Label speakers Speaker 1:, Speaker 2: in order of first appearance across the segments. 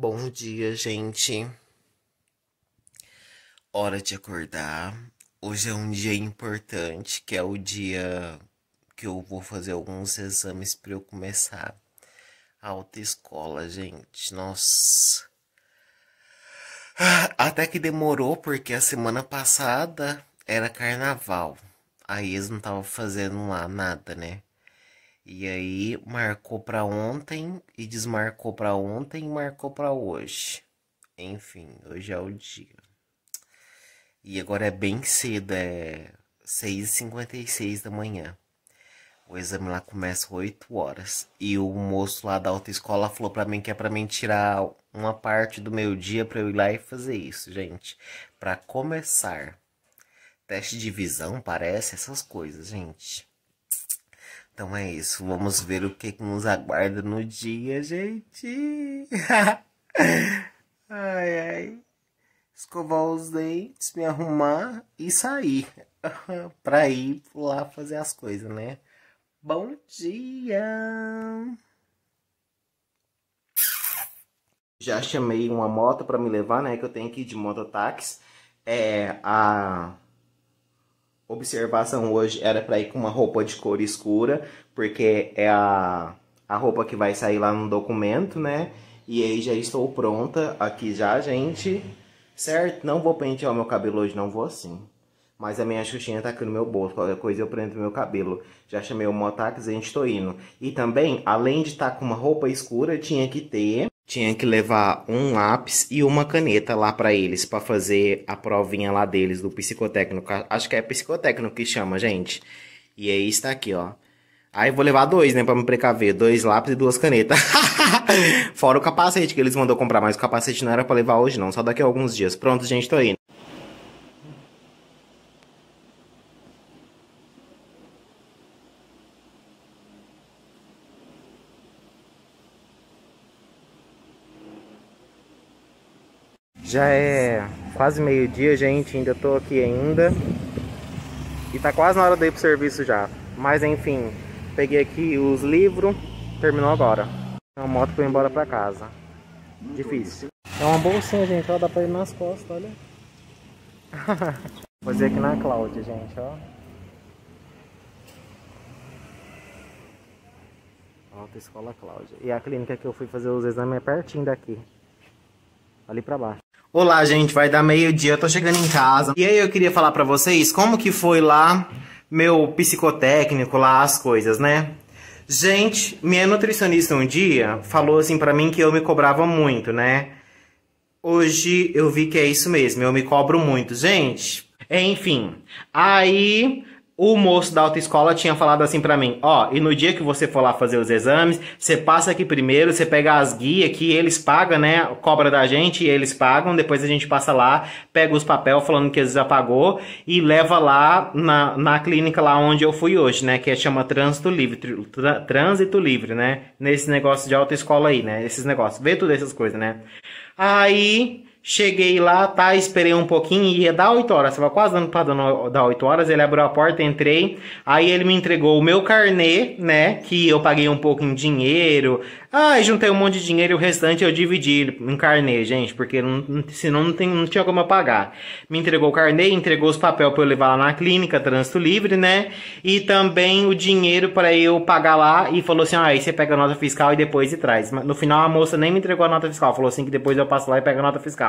Speaker 1: Bom dia, gente. Hora de acordar. Hoje é um dia importante, que é o dia que eu vou fazer alguns exames para eu começar a autoescola, gente. Nossa. Até que demorou, porque a semana passada era carnaval. Aí eles não estavam fazendo lá nada, né? E aí marcou para ontem e desmarcou para ontem e marcou para hoje. Enfim, hoje é o dia. E agora é bem cedo, é 6h56 da manhã. O exame lá começa 8 horas. E o moço lá da autoescola falou pra mim que é pra mim tirar uma parte do meu dia pra eu ir lá e fazer isso, gente. Pra começar. Teste de visão, parece, essas coisas, gente. Então é isso, vamos ver o que, nos aguarda no dia, gente. ai, ai. Escovar os dentes, me arrumar e sair. pra ir lá fazer as coisas, né? Bom dia! Já chamei uma moto para me levar, né? Que eu tenho que ir de mototáxi. É, a observação hoje era para ir com uma roupa de cor escura, porque é a, a roupa que vai sair lá no documento, né? E aí já estou pronta aqui já, gente. Certo? Não vou pentear o meu cabelo hoje, não vou assim. Mas a minha xuxinha tá aqui no meu bolso. Qualquer coisa eu prendo meu cabelo. Já chamei o motax e a gente tô indo. E também, além de estar tá com uma roupa escura, tinha que ter tinha que levar um lápis e uma caneta lá para eles, para fazer a provinha lá deles, do psicotécnico. Acho que é psicotécnico que chama, gente. E aí está aqui, ó. Aí vou levar dois, né, pra me precaver. Dois lápis e duas canetas. Fora o capacete que eles mandou comprar, mas o capacete não era para levar hoje não, só daqui a alguns dias. Pronto, gente, tô indo. Já é quase meio-dia, gente. Ainda tô aqui ainda. E tá quase na hora de ir pro serviço já. Mas enfim, peguei aqui os livros. Terminou agora. É uma moto pra ir embora pra casa. Difícil. É uma bolsinha, gente. Ó, dá pra ir nas costas, olha. Vou fazer aqui na Cláudia, gente, ó. Alta Escola Cláudia. E a clínica que eu fui fazer os exames é pertinho daqui. Ali pra baixo. Olá, gente, vai dar meio-dia, eu tô chegando em casa. E aí eu queria falar para vocês como que foi lá meu psicotécnico lá as coisas, né? Gente, minha nutricionista um dia falou assim para mim que eu me cobrava muito, né? Hoje eu vi que é isso mesmo, eu me cobro muito, gente. Enfim, aí o moço da autoescola tinha falado assim para mim, ó, e no dia que você for lá fazer os exames, você passa aqui primeiro, você pega as guias que eles pagam, né, cobra da gente e eles pagam, depois a gente passa lá, pega os papel falando que eles já pagou e leva lá na, na clínica lá onde eu fui hoje, né, que é, chama Trânsito Livre, Trânsito Livre, né, nesse negócio de autoescola aí, né, esses negócios, vê tudo essas coisas, né. Aí Cheguei lá, tá, esperei um pouquinho, ia dar 8 horas, tava quase dando pra dar 8 horas, ele abriu a porta, entrei, aí ele me entregou o meu carnê, né, que eu paguei um pouco em dinheiro, ah, juntei um monte de dinheiro e o restante eu dividi em carnê, gente, porque não, senão não, tem, não tinha como eu pagar. Me entregou o carnê, entregou os papéis para eu levar lá na clínica, trânsito livre, né, e também o dinheiro para eu pagar lá e falou assim, ah, aí você pega a nota fiscal e depois e traz. No final a moça nem me entregou a nota fiscal, falou assim que depois eu passo lá e pego a nota fiscal.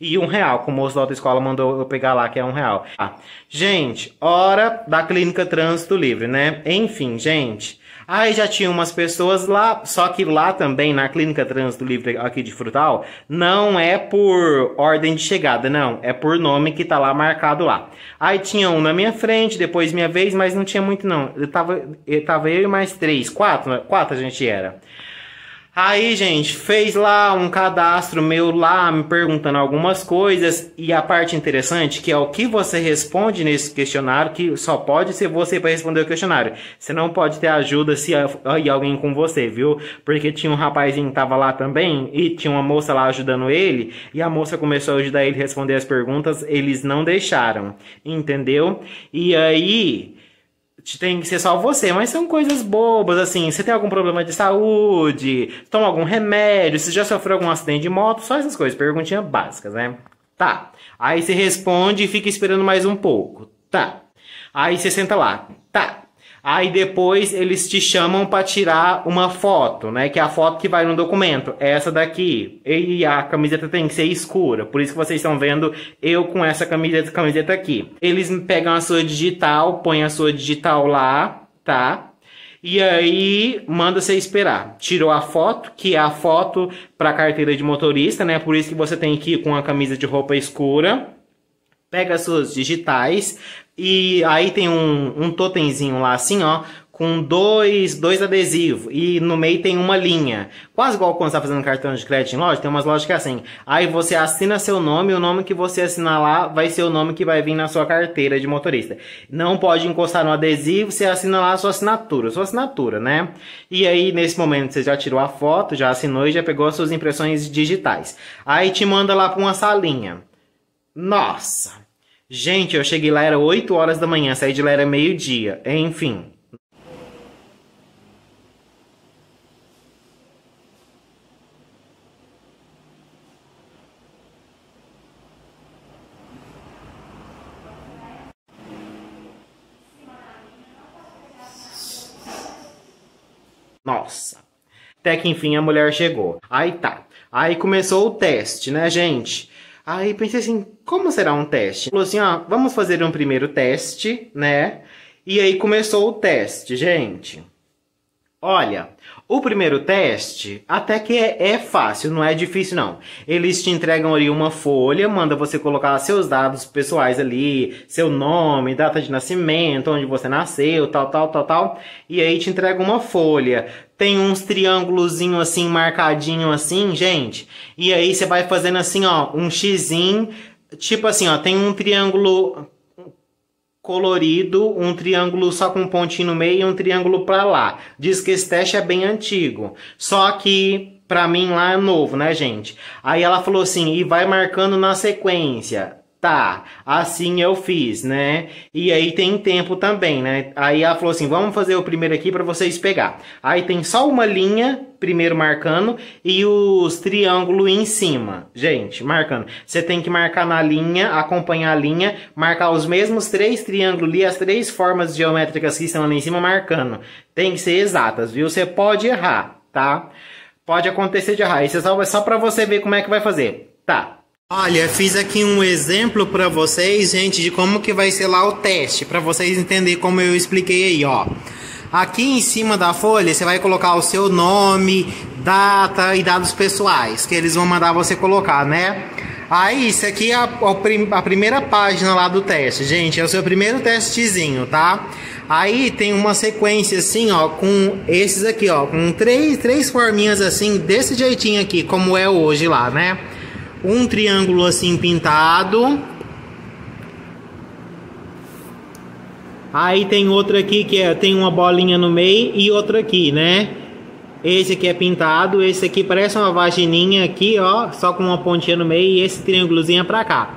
Speaker 1: E um real, que o moço da autoescola mandou eu pegar lá, que é um real. Ah, gente, hora da clínica Trânsito Livre, né? Enfim, gente. Aí já tinha umas pessoas lá, só que lá também, na clínica Trânsito Livre aqui de Frutal, não é por ordem de chegada, não. É por nome que tá lá marcado lá. Aí tinha um na minha frente, depois minha vez, mas não tinha muito não. Eu tava, eu tava eu e mais três, quatro, quatro a gente era. Aí, gente, fez lá um cadastro meu lá, me perguntando algumas coisas. E a parte interessante, que é o que você responde nesse questionário, que só pode ser você para responder o questionário. Você não pode ter ajuda se ir alguém com você, viu? Porque tinha um rapazinho que tava lá também, e tinha uma moça lá ajudando ele, e a moça começou a ajudar ele a responder as perguntas, eles não deixaram, entendeu? E aí tem que ser só você, mas são coisas bobas, assim. Você tem algum problema de saúde? Toma algum remédio? Você já sofreu algum acidente de moto? Só essas coisas, perguntinhas básicas, né? Tá. Aí você responde e fica esperando mais um pouco. Tá. Aí você senta lá. Tá. Aí depois eles te chamam para tirar uma foto, né? Que é a foto que vai no documento. Essa daqui. E a camiseta tem que ser escura. Por isso que vocês estão vendo eu com essa camiseta, camiseta aqui. Eles pegam a sua digital, põem a sua digital lá, tá? E aí manda você esperar. Tirou a foto, que é a foto para carteira de motorista, né? Por isso que você tem que ir com a camisa de roupa escura. Pega as suas digitais, e aí tem um, um totemzinho lá assim, ó, com dois, dois adesivos e no meio tem uma linha. Quase igual quando você tá fazendo cartão de crédito em loja, tem umas lojas que é assim. Aí você assina seu nome o nome que você assinar lá vai ser o nome que vai vir na sua carteira de motorista. Não pode encostar no adesivo, você assina lá a sua assinatura, sua assinatura, né? E aí nesse momento você já tirou a foto, já assinou e já pegou as suas impressões digitais. Aí te manda lá para uma salinha. Nossa, Gente, eu cheguei lá, era 8 horas da manhã, saí de lá, era meio-dia. Enfim. Nossa. Até que enfim a mulher chegou. Aí tá. Aí começou o teste, né, gente? Aí pensei assim, como será um teste? Falou assim, ó, vamos fazer um primeiro teste, né? E aí começou o teste, gente. Olha, o primeiro teste até que é, é, fácil, não é difícil não. Eles te entregam ali uma folha, manda você colocar seus dados pessoais ali, seu nome, data de nascimento, onde você nasceu, tal, tal, tal, tal. E aí te entrega uma folha. Tem uns triângulos assim, marcadinho assim, gente. E aí você vai fazendo assim, ó, um xizinho. Tipo assim, ó, tem um triângulo colorido, um triângulo só com um pontinho no meio e um triângulo para lá. Diz que esse teste é bem antigo. Só que para mim lá é novo, né, gente? Aí ela falou assim: "E vai marcando na sequência". Tá, assim eu fiz, né? E aí tem tempo também, né? Aí ela falou assim: vamos fazer o primeiro aqui para vocês pegar. Aí tem só uma linha, primeiro marcando, e os triângulos em cima. Gente, marcando. Você tem que marcar na linha, acompanhar a linha, marcar os mesmos três triângulos ali, as três formas geométricas que estão ali em cima, marcando. Tem que ser exatas, viu? Você pode errar, tá? Pode acontecer de errar. Isso é só, é só para você ver como é que vai fazer. Tá. Olha, fiz aqui um exemplo para vocês, gente, de como que vai ser lá o teste, para vocês entenderem como eu expliquei aí, ó. Aqui em cima da folha, você vai colocar o seu nome, data e dados pessoais, que eles vão mandar você colocar, né? Aí, isso aqui é a, a, primeira página lá do teste, gente, é o seu primeiro testezinho, tá? Aí tem uma sequência assim, ó, com esses aqui, ó, com três, três forminhas assim, desse jeitinho aqui, como é hoje lá, né? Um triângulo assim pintado. Aí tem outro aqui que é, tem uma bolinha no meio e outro aqui, né? Esse aqui é pintado, esse aqui parece uma vagininha aqui, ó, só com uma pontinha no meio e esse triângulozinho é pra cá.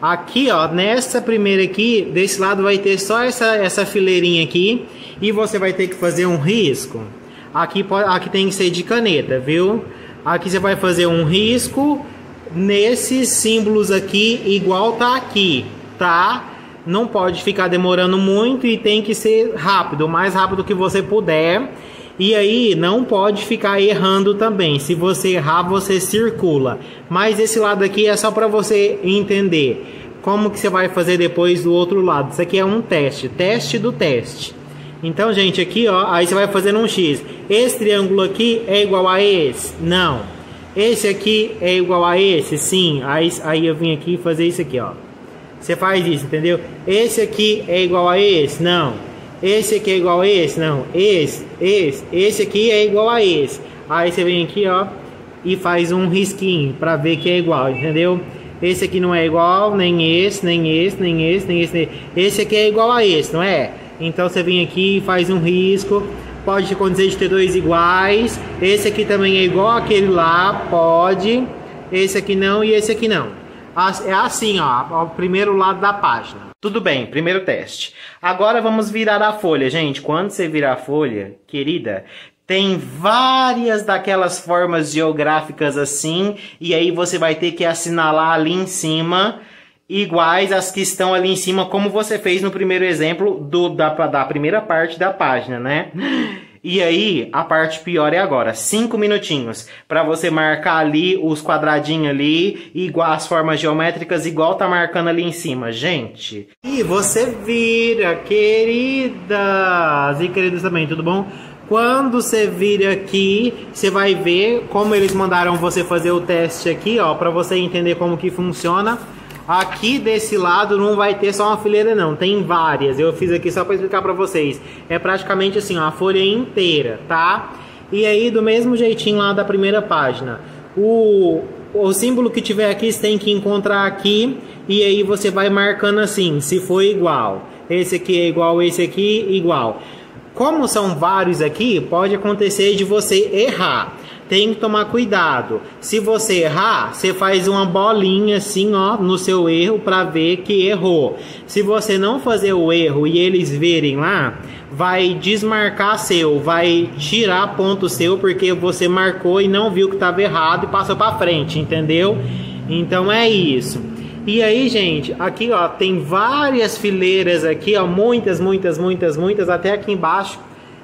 Speaker 1: Aqui, ó, nessa primeira aqui, desse lado vai ter só essa, essa fileirinha aqui e você vai ter que fazer um risco. Aqui, aqui tem que ser de caneta, viu? Aqui você vai fazer um risco nesses símbolos aqui igual tá aqui, tá? Não pode ficar demorando muito e tem que ser rápido, o mais rápido que você puder. E aí não pode ficar errando também. Se você errar, você circula. Mas esse lado aqui é só para você entender como que você vai fazer depois do outro lado. Isso aqui é um teste, teste do teste. Então, gente, aqui, ó, aí você vai fazendo um X. Esse triângulo aqui é igual a esse? Não. Esse aqui é igual a esse? Sim. Aí, aí eu vim aqui fazer isso aqui, ó. Você faz isso, entendeu? Esse aqui é igual a esse? Não. Esse aqui é igual a esse? Não. Esse, esse, esse aqui é igual a esse. Aí você vem aqui, ó, e faz um risquinho para ver que é igual, entendeu? Esse aqui não é igual, nem esse, nem esse, nem esse, nem esse. Nem... Esse aqui é igual a esse, não é? Então você vem aqui e faz um risco Pode acontecer de ter dois iguais. Esse aqui também é igual aquele lá, pode. Esse aqui não e esse aqui não. É assim, ó, o primeiro lado da página. Tudo bem, primeiro teste. Agora vamos virar a folha. Gente, quando você virar a folha, querida, tem várias daquelas formas geográficas assim, e aí você vai ter que assinalar ali em cima iguais às que estão ali em cima, como você fez no primeiro exemplo do, da, da primeira parte da página, né? E aí, a parte pior é agora, cinco minutinhos para você marcar ali os quadradinhos ali, igual as formas geométricas, igual tá marcando ali em cima, gente. E você vira, queridas e queridos também, tudo bom? Quando você vira aqui, você vai ver como eles mandaram você fazer o teste aqui, ó, para você entender como que funciona. Aqui desse lado não vai ter só uma fileira não, tem várias. Eu fiz aqui só para explicar para vocês. É praticamente assim, ó, a folha inteira, tá? E aí do mesmo jeitinho lá da primeira página. O, o símbolo que tiver aqui você tem que encontrar aqui e aí você vai marcando assim, se for igual. Esse aqui é igual, esse aqui igual. Como são vários aqui, pode acontecer de você errar tem que tomar cuidado. Se você errar, você faz uma bolinha assim, ó, no seu erro para ver que errou. Se você não fazer o erro e eles verem lá, vai desmarcar seu, vai tirar ponto seu porque você marcou e não viu que estava errado e passou para frente, entendeu? Então é isso. E aí, gente, aqui ó, tem várias fileiras aqui, ó, muitas, muitas, muitas, muitas, até aqui embaixo.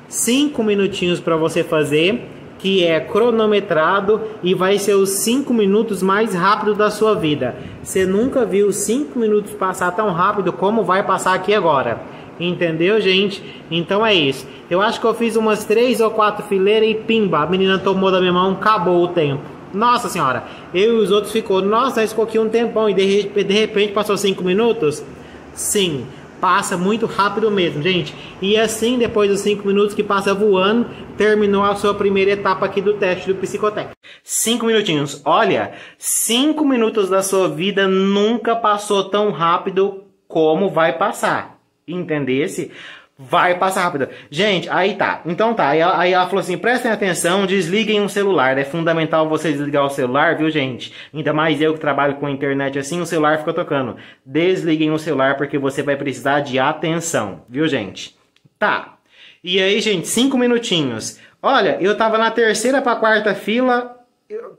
Speaker 1: Cinco minutinhos para você fazer que é cronometrado e vai ser os 5 minutos mais rápido da sua vida. Você nunca viu 5 minutos passar tão rápido como vai passar aqui agora. Entendeu, gente? Então é isso. Eu acho que eu fiz umas 3 ou 4 fileiras e pimba, a menina tomou da minha mão, acabou o tempo. Nossa senhora, eu e os outros ficou, nossa, nós ficou aqui um tempão e de, de repente passou 5 minutos? Sim. Passa muito rápido mesmo, gente. E assim, depois dos 5 minutos que passa voando, terminou a sua primeira etapa aqui do teste do Psicotec. 5 minutinhos. Olha, 5 minutos da sua vida nunca passou tão rápido como vai passar. Entendesse? Vai passar rápido. Gente, aí tá. Então tá. Aí ela, aí ela falou assim: prestem atenção, desliguem o celular. É fundamental você desligar o celular, viu, gente? Ainda mais eu que trabalho com internet assim, o celular fica tocando. Desliguem o celular porque você vai precisar de atenção, viu, gente? Tá. E aí, gente, cinco minutinhos. Olha, eu tava na terceira pra quarta fila,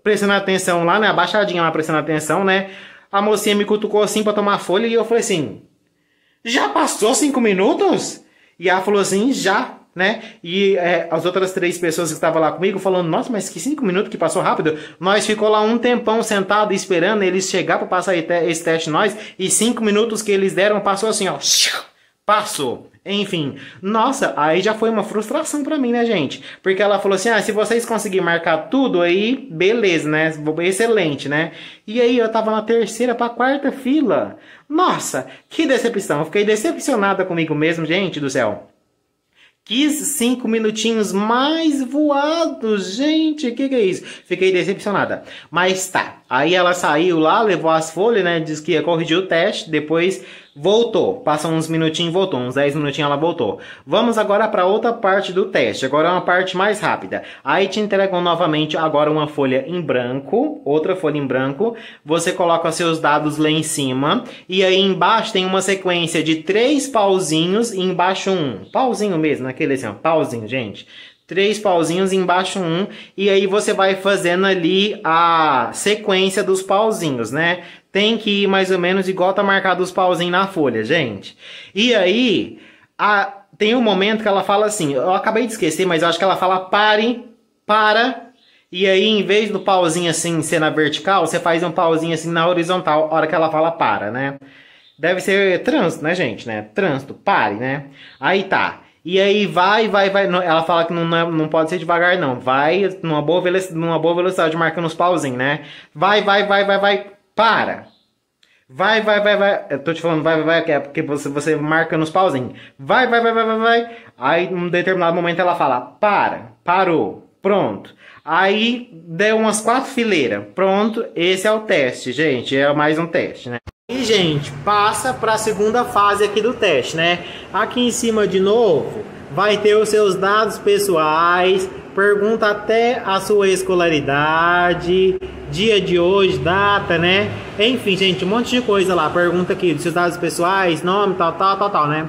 Speaker 1: prestando atenção lá, né? Abaixadinha lá, prestando atenção, né? A mocinha me cutucou assim pra tomar folha e eu falei assim: Já passou cinco minutos? E ela falou assim, já, né? E é, as outras três pessoas que estavam lá comigo falando, nossa, mas que cinco minutos que passou rápido. Nós ficou lá um tempão sentado esperando eles chegar para passar esse teste nós. E cinco minutos que eles deram passou assim, ó. Passou. Enfim, nossa, aí já foi uma frustração para mim, né, gente? Porque ela falou assim: ah, se vocês conseguirem marcar tudo aí, beleza, né? Excelente, né? E aí eu tava na terceira pra quarta fila. Nossa, que decepção. Eu fiquei decepcionada comigo mesmo, gente do céu. Quis cinco minutinhos mais voados. Gente, que, que é isso? Fiquei decepcionada. Mas tá. Aí ela saiu lá, levou as folhas, né? Disse que ia corrigir o teste. Depois voltou. Passa uns minutinhos voltou. Uns 10 minutinhos ela voltou. Vamos agora para outra parte do teste. Agora é uma parte mais rápida. Aí te entregam novamente agora uma folha em branco. Outra folha em branco. Você coloca seus dados lá em cima. E aí embaixo tem uma sequência de três pauzinhos e embaixo um. Pauzinho mesmo, aquele assim, ó, pauzinho, gente três pauzinhos, embaixo um, e aí você vai fazendo ali a sequência dos pauzinhos, né? Tem que ir mais ou menos igual tá marcado os pauzinhos na folha, gente. E aí, a, tem um momento que ela fala assim, eu acabei de esquecer, mas eu acho que ela fala pare, para, e aí em vez do pauzinho assim ser na vertical, você faz um pauzinho assim na horizontal, hora que ela fala para, né? Deve ser trânsito, né, gente, né? Trânsito, pare, né? Aí tá. E aí vai, vai, vai. Ela fala que não, é, não pode ser devagar, não. Vai numa boa velocidade, numa boa velocidade marcando os pauzinhos, né? Vai, vai, vai, vai, vai. Para. Vai, vai, vai, vai. Eu tô te falando vai, vai, vai, é porque você, você marca nos pauzinhos. Vai, vai, vai, vai, vai, vai. Aí, num determinado momento, ela fala: para, parou, pronto. Aí, deu umas quatro fileiras. Pronto, esse é o teste, gente. É mais um teste, né? E, gente, passa para a segunda fase aqui do teste, né? Aqui em cima, de novo, vai ter os seus dados pessoais, pergunta até a sua escolaridade, dia de hoje, data, né? Enfim, gente, um monte de coisa lá. Pergunta aqui dos seus dados pessoais, nome, tal, tal, tal, tal, né?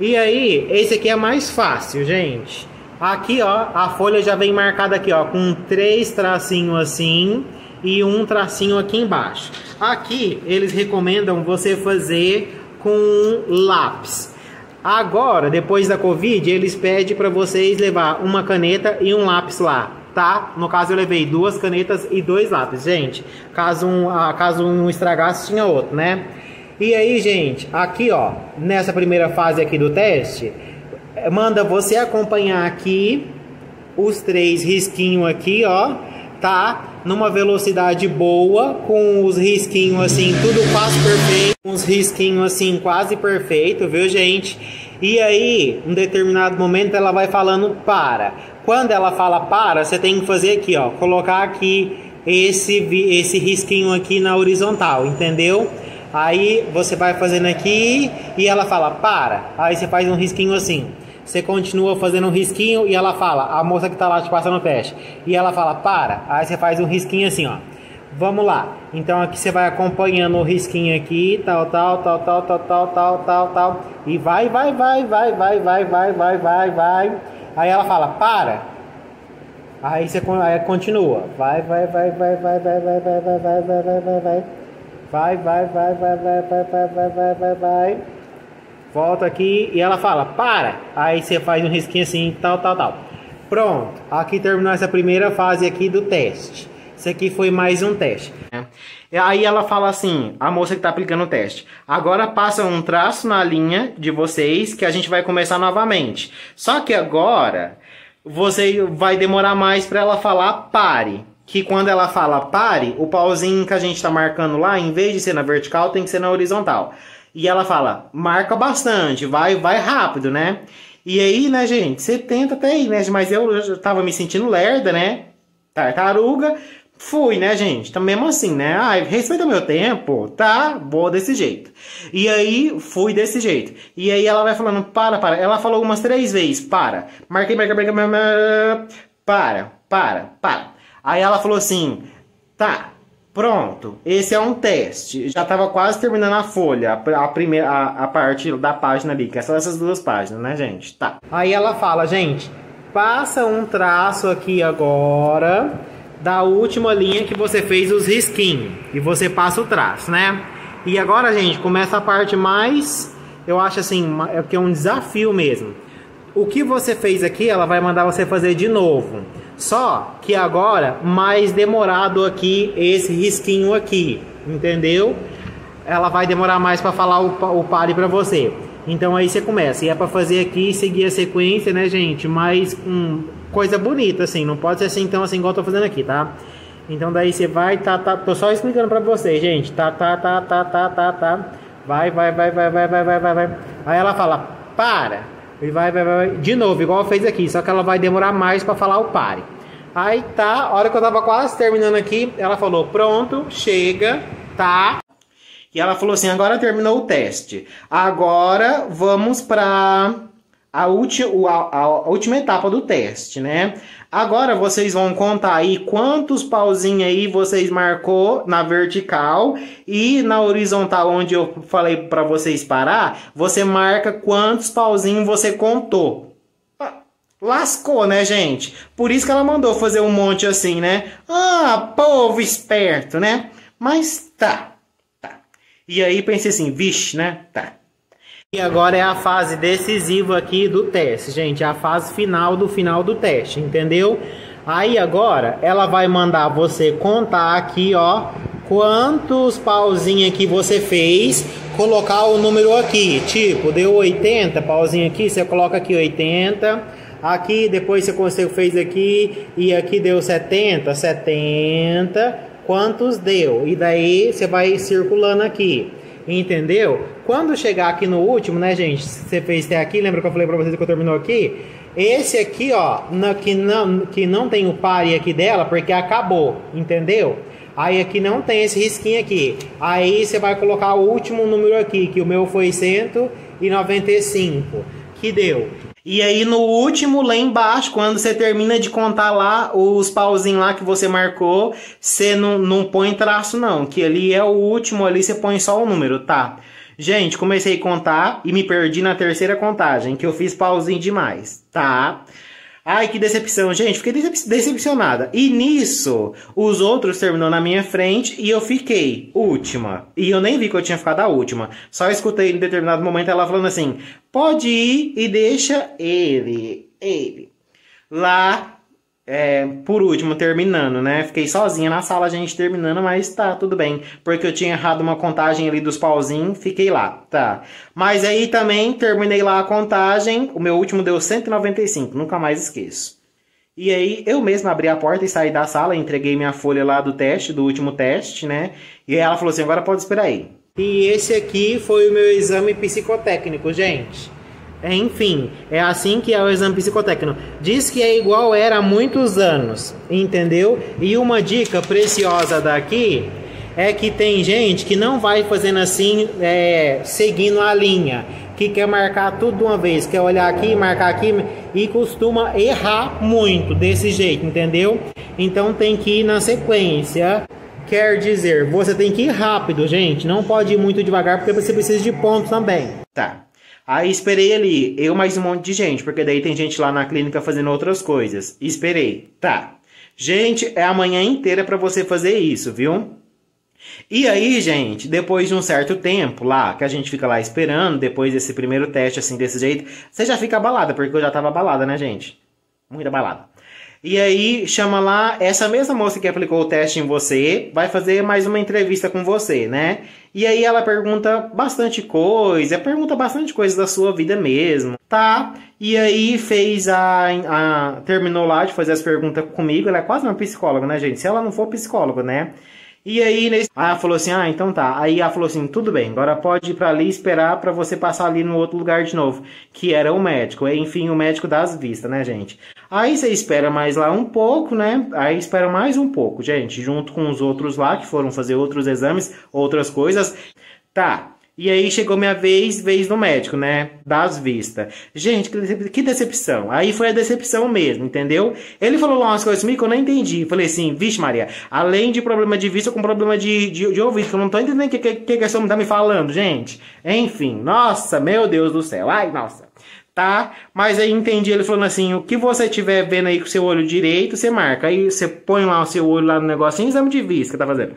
Speaker 1: E aí, esse aqui é mais fácil, gente. Aqui, ó, a folha já vem marcada aqui, ó, com três tracinhos assim e um tracinho aqui embaixo. Aqui, eles recomendam você fazer com lápis. Agora, depois da Covid, eles pedem para vocês levar uma caneta e um lápis lá, tá? No caso, eu levei duas canetas e dois lápis, gente. Caso um, ah, caso um estragasse, tinha outro, né? E aí, gente, aqui, ó, nessa primeira fase aqui do teste, manda você acompanhar aqui os três risquinhos aqui, ó, tá? Numa velocidade boa, com os risquinhos assim, tudo quase perfeito, uns risquinhos assim quase perfeito, viu, gente? E aí, em determinado momento ela vai falando para. Quando ela fala para, você tem que fazer aqui, ó, colocar aqui esse esse risquinho aqui na horizontal, entendeu? Aí você vai fazendo aqui e ela fala para. Aí você faz um risquinho assim. Você continua fazendo um risquinho e ela fala, a moça que está lá te passando o teste. E ela fala, para. Aí você faz um risquinho assim, ó. Vamos lá. Então aqui você vai acompanhando o risquinho aqui, tal, tal, tal, tal, tal, tal, tal, tal, tal. E vai, vai, vai, vai, vai, vai, vai, vai, vai, vai. Aí ela fala, para. Aí você aí continua. Vai, vai, vai, vai, vai, vai, vai, vai, vai, vai, vai, vai, vai, vai. Vai, vai, vai, vai, vai, vai, vai, vai, vai, vai, vai. Volta aqui e ela fala, para. Aí você faz um risquinho assim, tal, tal, tal. Pronto. Aqui terminou essa primeira fase aqui do teste. Isso aqui foi mais um teste. E aí ela fala assim, a moça que está aplicando o teste. Agora passa um traço na linha de vocês que a gente vai começar novamente. Só que agora você vai demorar mais para ela falar pare. Que quando ela fala pare, o pauzinho que a gente está marcando lá, em vez de ser na vertical, tem que ser na horizontal. E ela fala, marca bastante, vai, vai rápido, né? E aí, né, gente, você tenta até aí, né? Mas eu já tava me sentindo lerda, né? Tartaruga. Fui, né, gente? Então, mesmo assim, né? Ai, respeita o meu tempo, tá? Boa desse jeito. E aí, fui desse jeito. E aí, ela vai falando, para, para. Ela falou umas três vezes, para. Marquei, marquei, marquei, marquei, para, para, para. Aí ela falou assim, tá, Pronto, esse é um teste. Já estava quase terminando a folha, a, primeira, a, a, parte da página ali, que é só essas duas páginas, né, gente? Tá. Aí ela fala, gente, passa um traço aqui agora da última linha que você fez os risquinhos. E você passa o traço, né? E agora, gente, começa a parte mais, eu acho assim, é que é um desafio mesmo. O que você fez aqui, ela vai mandar você fazer de novo. Só que agora mais demorado aqui esse risquinho aqui, entendeu? Ela vai demorar mais para falar o, o pare para você. Então aí você começa. E é para fazer aqui seguir a sequência, né, gente? Mas com coisa bonita assim, não pode ser assim então assim igual eu tô fazendo aqui, tá? Então daí você vai, tá, tá, tô só explicando para vocês, gente. Tá, tá, tá, tá, tá, tá, tá. Vai, vai, vai, vai, vai, vai, vai, vai, vai. Aí ela fala: "Para". E vai, vai, vai, de novo, igual fez aqui, só que ela vai demorar mais para falar o pare. Aí tá, a hora que eu tava quase terminando aqui, ela falou: "Pronto, chega, tá?" E ela falou assim: "Agora terminou o teste. Agora vamos para a, a, a, última etapa do teste, né? Agora vocês vão contar aí quantos pauzinhos aí vocês marcou na vertical e na horizontal onde eu falei para vocês parar, você marca quantos pauzinhos você contou. Ah, lascou, né, gente? Por isso que ela mandou fazer um monte assim, né? Ah, povo esperto, né? Mas tá, tá. E aí pensei assim, vixe, né? Tá. E agora é a fase decisiva aqui do teste, gente. É a fase final do final do teste, entendeu? Aí agora ela vai mandar você contar aqui, ó, quantos pauzinhos que você fez, colocar o número aqui. Tipo, deu 80, pauzinho aqui, você coloca aqui 80. Aqui, depois você fez aqui e aqui deu 70, 70. Quantos deu? E daí você vai circulando aqui. Entendeu? Quando chegar aqui no último, né, gente? Você fez até aqui, lembra que eu falei pra vocês que eu terminou aqui? Esse aqui, ó, na, que, não, que não tem o pare aqui dela, porque acabou, entendeu? Aí aqui não tem esse risquinho aqui. Aí você vai colocar o último número aqui, que o meu foi 195, que deu. E aí no último, lá embaixo, quando você termina de contar lá os pauzinhos lá que você marcou, você não, não põe traço não, que ali é o último, ali você põe só o número, tá? Gente, comecei a contar e me perdi na terceira contagem, que eu fiz pauzinho demais, tá? Ai, que decepção, gente, fiquei decep decepcionada. E nisso, os outros terminou na minha frente e eu fiquei última. E eu nem vi que eu tinha ficado a última. Só escutei em determinado momento ela falando assim: pode ir e deixa ele, ele. Lá é, por último, terminando, né? Fiquei sozinha na sala, a gente terminando, mas tá, tudo bem. Porque eu tinha errado uma contagem ali dos pauzinhos, fiquei lá, tá. Mas aí também terminei lá a contagem, o meu último deu 195, nunca mais esqueço. E aí eu mesmo abri a porta e saí da sala, entreguei minha folha lá do teste, do último teste, né? E ela falou assim: agora pode esperar aí. E esse aqui foi o meu exame psicotécnico, gente. Enfim, é assim que é o exame psicotécnico. Diz que é igual era há muitos anos, entendeu? E uma dica preciosa daqui é que tem gente que não vai fazendo assim, é, seguindo a linha, que quer marcar tudo de uma vez, quer olhar aqui, marcar aqui e costuma errar muito desse jeito, entendeu? Então tem que ir na sequência. Quer dizer, você tem que ir rápido, gente. Não pode ir muito devagar porque você precisa de pontos também. Tá. Aí esperei ali, eu mais um monte de gente, porque daí tem gente lá na clínica fazendo outras coisas. Esperei. Tá. Gente, é a manhã inteira para você fazer isso, viu? E aí, gente, depois de um certo tempo lá, que a gente fica lá esperando, depois desse primeiro teste assim desse jeito, você já fica abalada, porque eu já tava abalada, né, gente? Muita balada. E aí chama lá essa mesma moça que aplicou o teste em você, vai fazer mais uma entrevista com você, né? E aí ela pergunta bastante coisa, pergunta bastante coisa da sua vida mesmo, tá? E aí fez a, a terminou lá de fazer as perguntas comigo, ela é quase uma psicóloga, né, gente? Se ela não for psicóloga, né? E aí, nesse... ela falou assim: Ah, então tá. Aí ela falou assim: Tudo bem, agora pode ir pra ali esperar para você passar ali no outro lugar de novo. Que era o médico. Enfim, o médico das vistas, né, gente? Aí você espera mais lá um pouco, né? Aí espera mais um pouco, gente. Junto com os outros lá que foram fazer outros exames, outras coisas. Tá, e aí chegou minha vez, vez no médico, né? Das vistas. Gente, que decepção. Aí foi a decepção mesmo, entendeu? Ele falou lá umas coisas comigo que eu não entendi. Falei assim, vixe Maria, além de problema de vista, com problema de, de, de ouvido, que eu não tô entendendo o que, que, que a pessoa tá me falando, gente. Enfim, nossa, meu Deus do céu. Ai, nossa. Tá? Mas aí entendi ele falando assim, o que você tiver vendo aí com o seu olho direito, você marca. Aí você põe lá o seu olho lá no negocinho, exame de vista que tá fazendo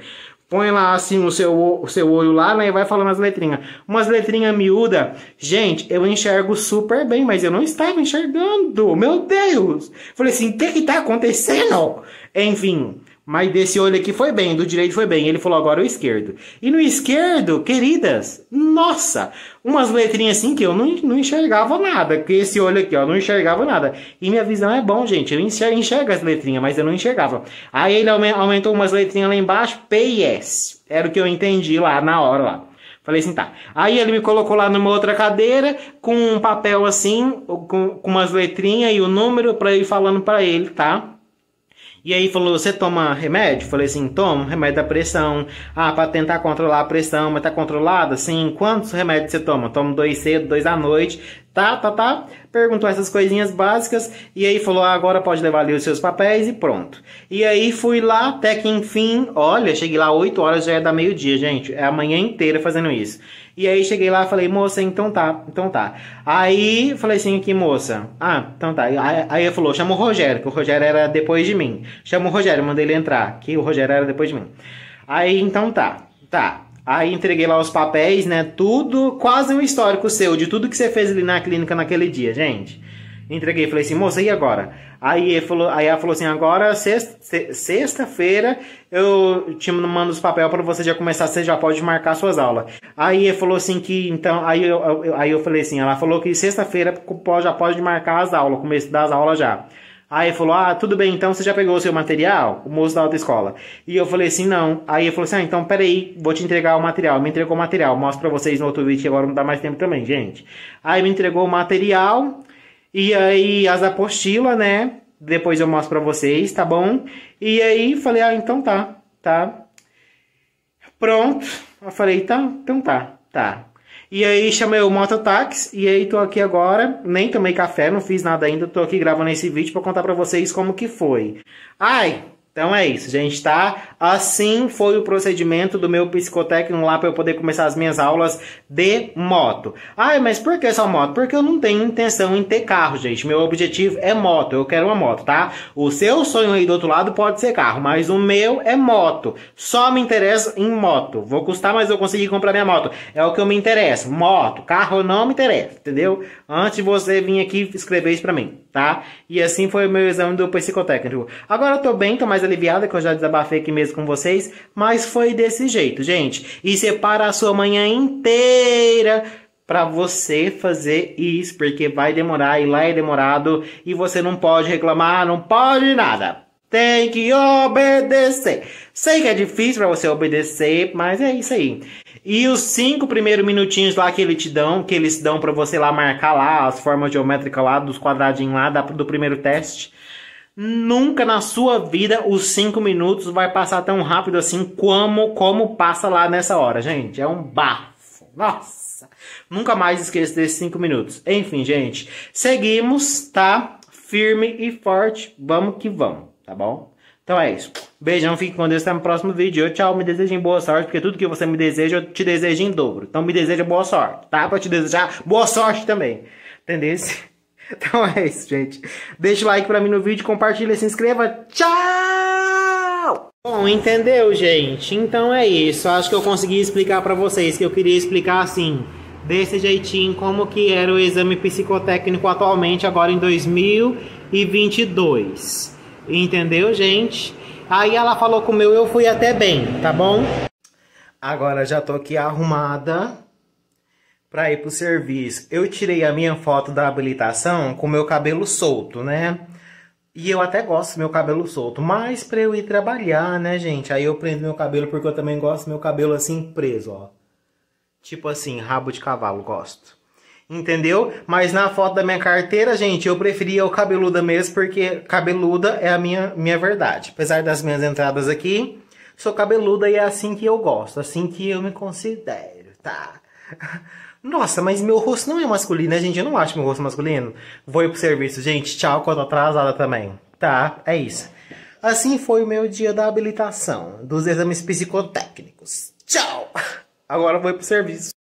Speaker 1: põe lá assim o seu, o seu olho lá, né? E vai falando as letrinhas. Umas letrinhas miúdas. Gente, eu enxergo super bem, mas eu não estava enxergando. Meu Deus! Falei assim, o que que tá acontecendo? Enfim, mas desse olho aqui foi bem, do direito foi bem. Ele falou agora o esquerdo. E no esquerdo, queridas, nossa, umas letrinhas assim que eu não, não enxergava nada. Que esse olho aqui, ó, não enxergava nada. E minha visão é bom, gente. Eu enxergo, enxergo as letrinhas, mas eu não enxergava. Aí ele aumentou umas letrinhas lá embaixo, P e S. Era o que eu entendi lá na hora lá. Falei assim, tá. Aí ele me colocou lá numa outra cadeira com um papel assim, com, com umas letrinhas e o número para ir falando para ele, tá? E aí falou, você toma remédio? Falei assim, tomo remédio da pressão. Ah, para tentar controlar a pressão, mas tá controlada? Sim. Quantos remédios você toma? Tomo dois cedo, dois à noite. Tá, tá, tá. Perguntou essas coisinhas básicas e aí falou, ah, agora pode levar ali os seus papéis e pronto. E aí fui lá, até que enfim, olha, cheguei lá 8 horas, já é da meio-dia, gente. É a manhã inteira fazendo isso. E aí cheguei lá, falei, moça, então tá, então tá. Aí falei assim aqui, moça, ah, então tá. Aí, aí ele falou, chama o Rogério, que o Rogério era depois de mim. Chama o Rogério, mandei ele entrar, que o Rogério era depois de mim. Aí então tá, tá. Aí entreguei lá os papéis, né? Tudo, quase um histórico seu, de tudo que você fez ali na clínica naquele dia, gente. Entreguei, falei assim, moça, e agora? Aí, ele falou, aí ela falou assim, agora sexta-feira eu te mando os papéis para você já começar, você já pode marcar suas aulas. Aí ele falou assim que, então, aí eu, eu aí eu falei assim, ela falou que sexta-feira já pode marcar as aulas, começo das aulas já. Aí ele falou, ah, tudo bem, então você já pegou o seu material? O moço da autoescola. E eu falei assim, não. Aí ele falou assim, ah, então peraí, vou te entregar o material. Me entregou o material, mostro pra vocês no outro vídeo, agora não dá mais tempo também, gente. Aí me entregou o material, e aí as apostilas, né? Depois eu mostro pra vocês, tá bom? E aí falei, ah, então tá, tá. Pronto. Eu falei, então, então tá, tá. E aí chamei o mototáxi e aí tô aqui agora, nem tomei café, não fiz nada ainda, tô aqui gravando esse vídeo para contar para vocês como que foi. Ai, então é isso, gente, tá? Assim foi o procedimento do meu psicotécnico lá para eu poder começar as minhas aulas de moto. Ai, mas por que só moto? Porque eu não tenho intenção em ter carro, gente. Meu objetivo é moto, eu quero uma moto, tá? O seu sonho aí do outro lado pode ser carro, mas o meu é moto. Só me interessa em moto. Vou custar, mas eu consegui comprar minha moto. É o que eu me interesso. Moto, carro não me interessa, entendeu? Antes de você vir aqui escrever isso pra mim, tá? E assim foi o meu exame do psicotécnico. Agora eu tô bem, tô mais aliviada, que eu já desabafei aqui mesmo com vocês, mas foi desse jeito, gente. E separa a sua manhã inteira para você fazer isso, porque vai demorar e lá é demorado e você não pode reclamar, não pode nada. Tem que obedecer. Sei que é difícil para você obedecer, mas é isso aí. E os cinco primeiros minutinhos lá que eles te dão, que eles dão para você lá marcar lá as formas geométricas lá dos quadradinhos lá do primeiro teste. Nunca na sua vida os cinco minutos vai passar tão rápido assim como como passa lá nessa hora, gente. É um bafo. Nossa. Nunca mais esqueça desses cinco minutos. Enfim, gente. Seguimos, tá? Firme e forte. Vamos que vamos, tá bom? Então é isso. Beijão, fique com Deus. Até no próximo vídeo. Tchau, me desejem boa sorte, porque tudo que você me deseja, eu te desejo em dobro. Então me deseja boa sorte, tá? Pra te desejar boa sorte também. Entendeu? Então é isso, gente. Deixa o like pra mim no vídeo, compartilha, se inscreva. Tchau! Bom, entendeu, gente? Então é isso. Acho que eu consegui explicar pra vocês que eu queria explicar assim, desse jeitinho, como que era o exame psicotécnico atualmente, agora em 2022. Entendeu, gente? Aí ela falou com o meu, eu fui até bem, tá bom? Agora já tô aqui arrumada para ir pro serviço. Eu tirei a minha foto da habilitação com meu cabelo solto, né? E eu até gosto do meu cabelo solto, mas para eu ir trabalhar, né, gente? Aí eu prendo meu cabelo porque eu também gosto do meu cabelo assim preso, ó. Tipo assim, rabo de cavalo, gosto. Entendeu? Mas na foto da minha carteira, gente, eu preferia o cabeluda mesmo, porque cabeluda é a minha, minha verdade. Apesar das minhas entradas aqui, sou cabeluda e é assim que eu gosto, assim que eu me considero, tá? Nossa, mas meu rosto não é masculino, né, gente? Eu não acho meu rosto masculino. Vou ir pro serviço, gente. Tchau, tô atrasada também. Tá, é isso. Assim foi o meu dia da habilitação, dos exames psicotécnicos. Tchau! Agora vou ir pro serviço.